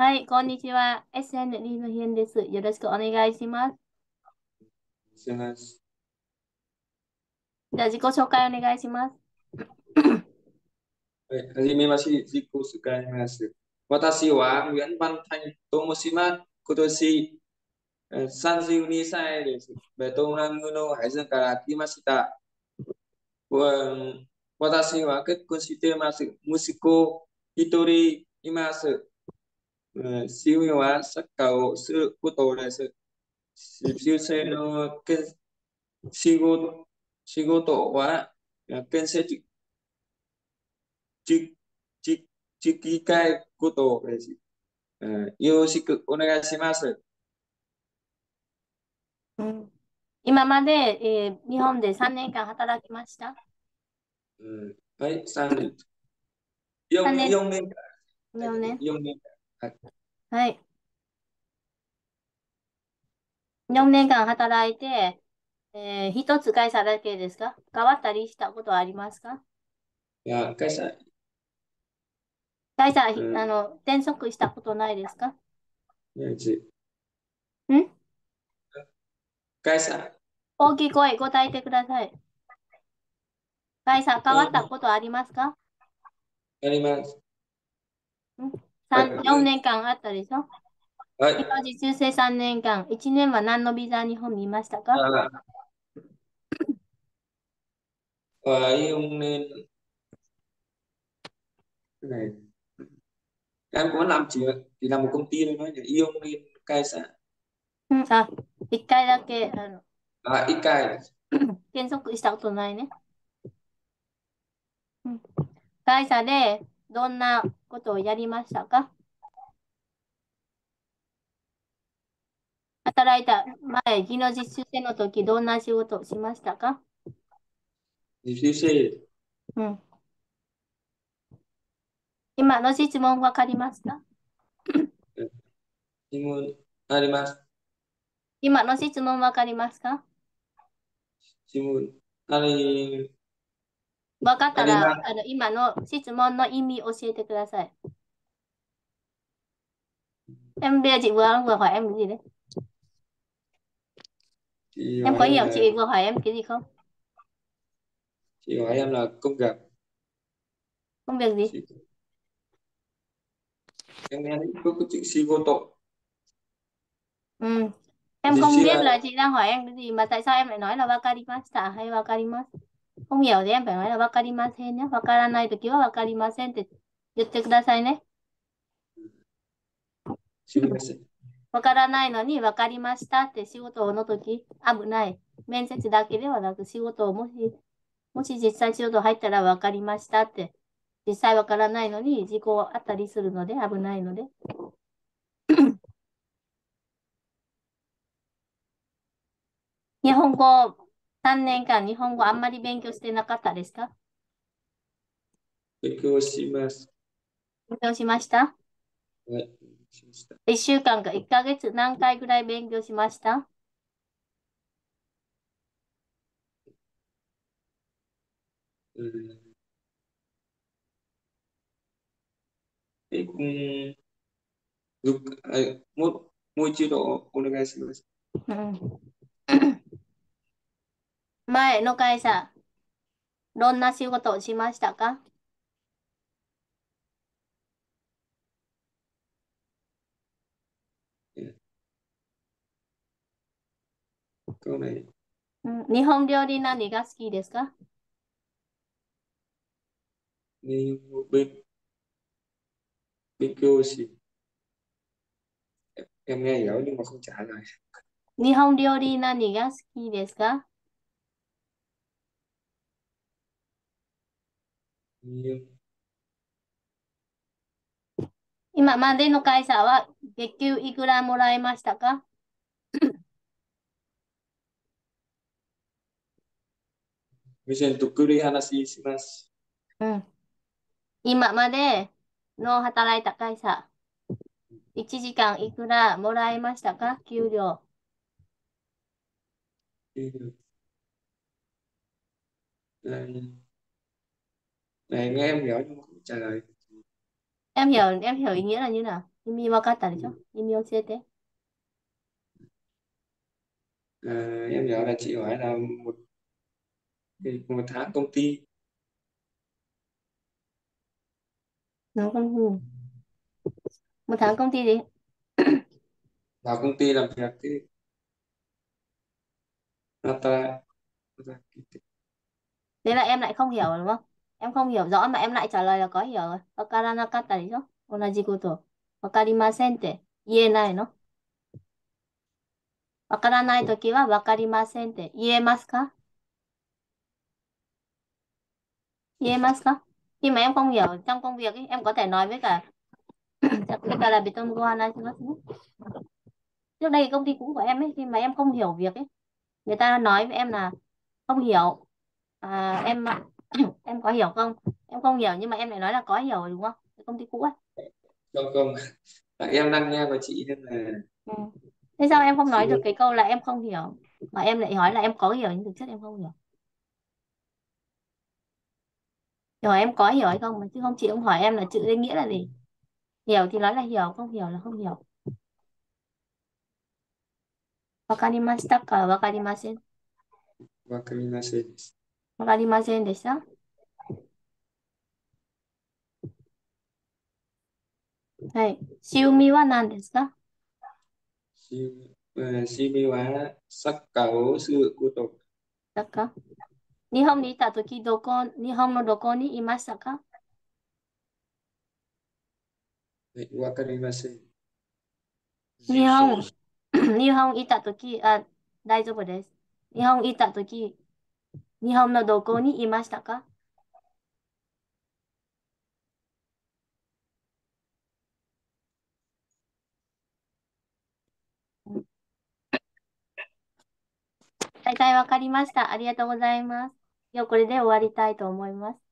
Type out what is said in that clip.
はい、こんにちは。SN リーのヒンです。よろしくお願いします。じゃあ、自己紹介お願いします。はい、はじめまして、自己紹介します。私は、nguyễn văn Thanh mát, 今年32歳です。ベトナムのハイズンから来ました。私は結婚しています。息子一人います。仕事はサッカーをすることです。修正の仕事仕事は建設じじ機械ことです。よろしくお願いします。うん、今まで、えー、日本で3年間働きました？うん、はい、3年。4年。4年間。4年。4年間。はい。はい。4年間働いて、えー、一つ会社だけですか？変わったりしたことはありますか？いや、会社。会社、うん、あの、転職したことないですか？いや、ち。ん？会社。大きい声答えてください。会社変わったことありますか？あります。ん3、4年間あったでしょ？はい。今時中世3年間、1年は何のビザ日本にいましたか？ああ、4年。này em có làm chỉ chỉ làm một công ty thôi nói yêu nên cai xã あ、一回だけ、あの、あ一回。転職したことないね。会社でどんなことをやりましたか？働いた前、技能実習生の時、どんな仕事をしましたか？実習生。うん。今の質問わかりますか質問あります。今の質問わかりますか？質問ありわかったら、あの今の質問の意味教えてください。Em bây giờ chị vừa vừa hỏi em cái gì đấy? Chị Em có hỏi hiểu là chị vừa hỏi em cái gì không? chị hỏi em là công việc Công việc gì? chị, em nghe có cái chữ shigoto Ừ. Em gì không chị biết là là chị đang hỏi em cái gì mà tại sao em lại nói là wakarimashita hay Wakarimasu? Không hiểu thì em phải nói là wakarimasen nhé. Wakaranai ときは wakarimasen って言ってくださいね。すみません。わからないのに分かりましたって仕事の時危ない。面接だけではなく仕事をもし、もし実際仕事入ったら分かりましたって、実際分からないのに事故あったりするので危ないので。日本語3年間日本語あんまり勉強してなかったですか？勉強します。勉強しました？はい。しました。1週間か1ヶ月？何回ぐらい勉強しました？うん。え、うん。もう、もう一度お願いします。うん、前の会社、どんな仕事をしましたか？日本料理何が好きですか？日本勉勉強し。Em nghe hiểu nhưng mà không trả lời. 日本料理何が好きですか？今までの会社は月給いくらもらいましたか？店とくり話します。うん。今までの働いた会社、1時間いくらもらいましたか？給料。Này, này nghe em hiểu nhưng mà không trả lời. Em hiểu em hiểu ý nghĩa là như nào? 이미 와갔다죠 이미 어찌됐대 à, em hiểu là chị hỏi là một một tháng công ty. Nó không hù một tháng công ty gì? Vào công ty làm việc thì nó ta là em lại không hiểu đúng không? Em không hiểu rõ mà em lại trả lời là có hiểu rồi. Wakaranakatta đấy chứ? Onaji koto. Wakarimasen って言えないのわからないときはわかりませんって言えますか言えますか Khi mà em không hiểu trong công việc ấy, em có thể nói với cả với cả là Beton Gohana Trước đây công ty cũ của em ấy, khi mà em không hiểu việc ấy, người ta nói với em là không hiểu. À, em em có hiểu không? Em không hiểu nhưng mà em lại nói là có hiểu rồi đúng không? Cái công ty cũ ấy. không không là em đang nghe của chị nên là Ừ. Thế sao em không nói chị được cái câu là em không hiểu mà em lại hỏi là em có hiểu nhưng thực chất em không hiểu. Rồi em có hiểu hay không mà chứ không chị không hỏi em là chữ đây nghĩa là gì. Hiểu thì nói là hiểu, không hiểu là không hiểu. わかりましたかわかりません。わかりませんです わかりませんでした？はい。趣味は何ですか？趣えー趣味はサッカーをすること。だか日本にいたとき、どこ、日本のどこにいましたか？はいわかりません。日本、日本いたとき、あ、大丈夫です。日本いたとき、日本のどこにいましたか？大体わかりました。ありがとうございます。今日これで終わりたいと思います。